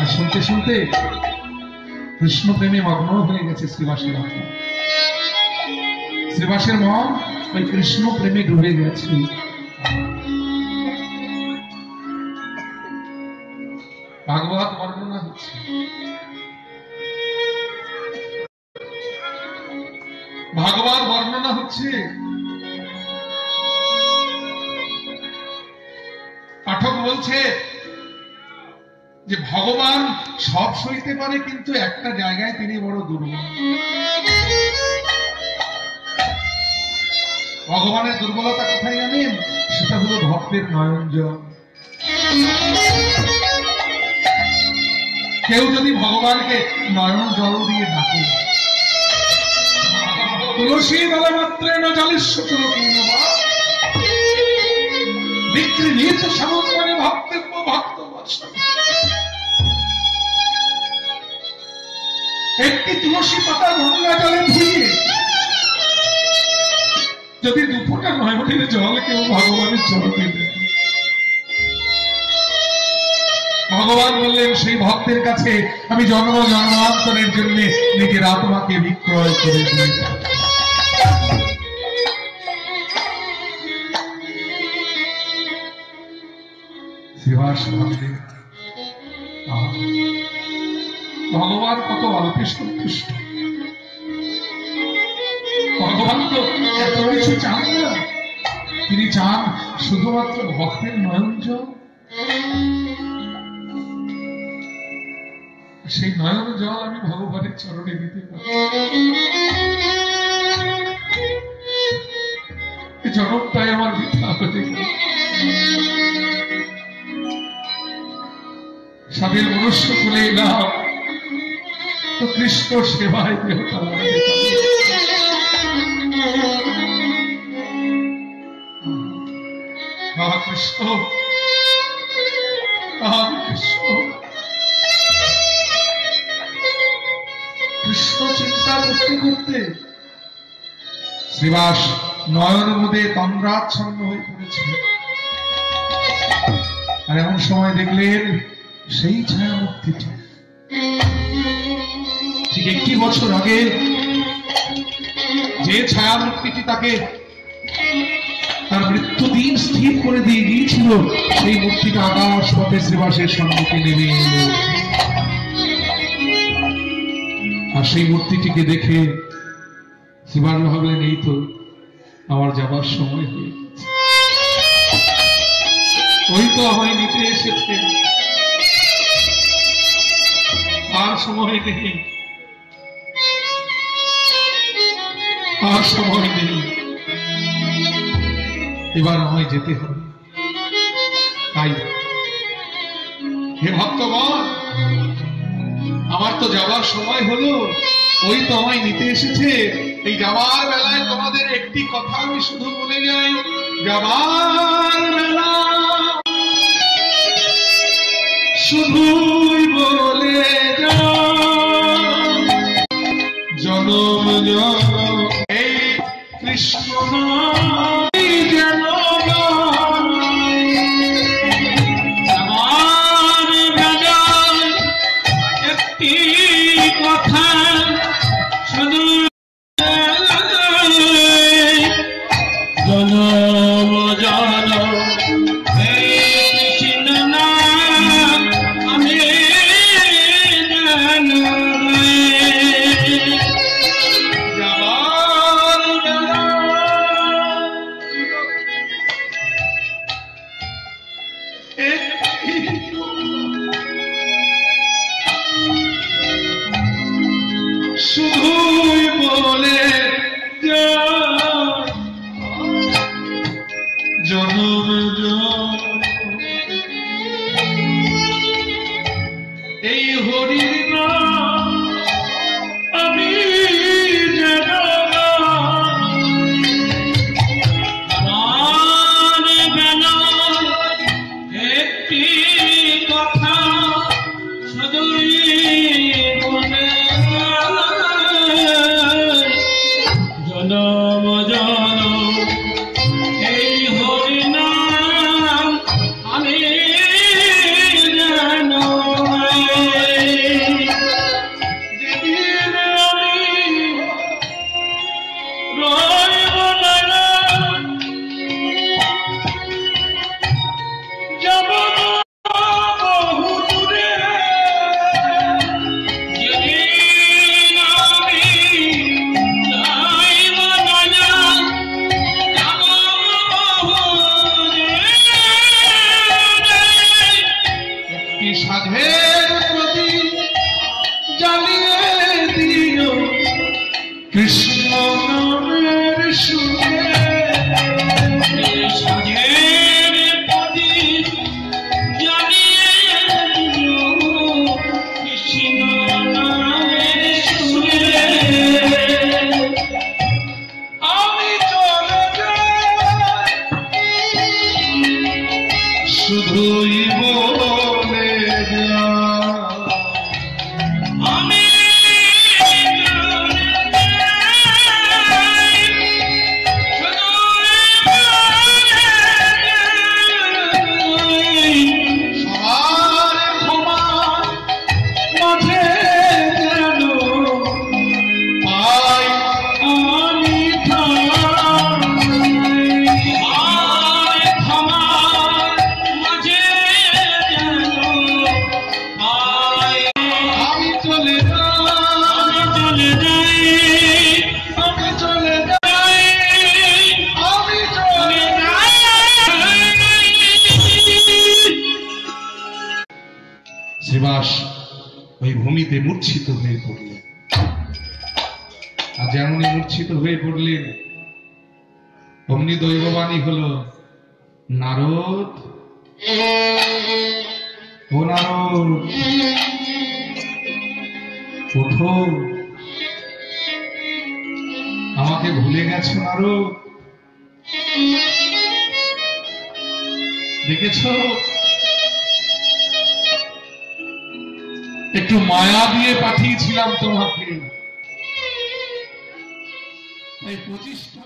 আর শুনতে শুনতে কৃষ্ণ প্রেমে মগ্ন হয়ে গেছে শ্রীবাসের আত্মা শ্রীবাসের মন ওই কৃষ্ণ প্রেমে ডুবে গেছে। ভাগবত বর্ণনা হচ্ছে, ভাগবত বর্ণনা হচ্ছে বলছে যে ভগবান সব সইতে পারে, কিন্তু একটা জায়গায় তিনি বড় দুর্বল। ভগবানের দুর্বলতা কোথায় জানেন? সেটা হলো ভক্তের নয়ন কেউ যদি ভগবানকে নয়ন জল দিয়ে ডাকে, তুলসী দলে মাত্রে ন ভক্তব্য ভক্ত। একটি তুলসী পাতা গঙ্গা জলে ধুয়ে যদি দুপুরটা নয়নের জল, কেউ ভগবানের চরণে দেয় ভগবান বললেন, সেই ভক্তের কাছে আমি জন্ম জন্মান্তরের জন্য নিজের আত্মাকে বিক্রয় করে দিই ভগবান কত অল্পে সন্তুষ্ট ভগবান তো এত কিছু চান না। তিনি চান শুধুমাত্র ভক্তের নয়ন সেই নয়ন জল আমি ভগবানের চরণে দিতে পারি। জনমটাই আমার বৃথা হতে গেল। স্বামীর মনুষ্য করে এলাম তো কৃষ্ণ সেবায় কৃষ্ণ কৃষ্ণ কৃষ্ণ চিন্তা করতে করতে শ্রীবাস নয়ন মধ্যে তন্দ্রাচ্ছন্ন হয়ে পড়েছে। আর এমন সময় দেখলেন সেই ছায়া মূর্তিটি ঠিক একটি বছর আগে যে ছায়া মূর্তিটি তাকে তার মৃত্যু দিন স্থির করে দিয়ে গিয়েছিল, সেই মূর্তিটা আকাশ পথে শ্রীবাসের সম্মুখে নেমে এলো। আর সেই মূর্তিটিকে দেখে শিবান ভাবলেন, এই তো আমার যাবার সময় হয়ে ওই তো আমায় নিতে এসেছে। সময় নেই আর সময় নেই এবার আমায় যেতে হবে। তাই হে ভক্তগণ, আমার তো যাওয়ার সময় হলো। ওই তো আমায় নিতে এসেছে। এই যাবার বেলায় তোমাদের একটি কথা আমি শুধু বলে যাই। যাবার বেলা শুধুই জনম This ওই ভূমিতে মূর্ছিত হয়ে পড়লেন। আর যেমনই মূর্ছিত হয়ে পড়লেন, অমনি দৈববাণী হলো, নারদ, ও নারদ, ওঠো। আমাকে ভুলে গেছো, নারদ? দেখেছ? একটু মায়া দিয়ে পাঠিয়েছিলাম তোমাকে এই পঁচিশটা